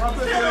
Happened there?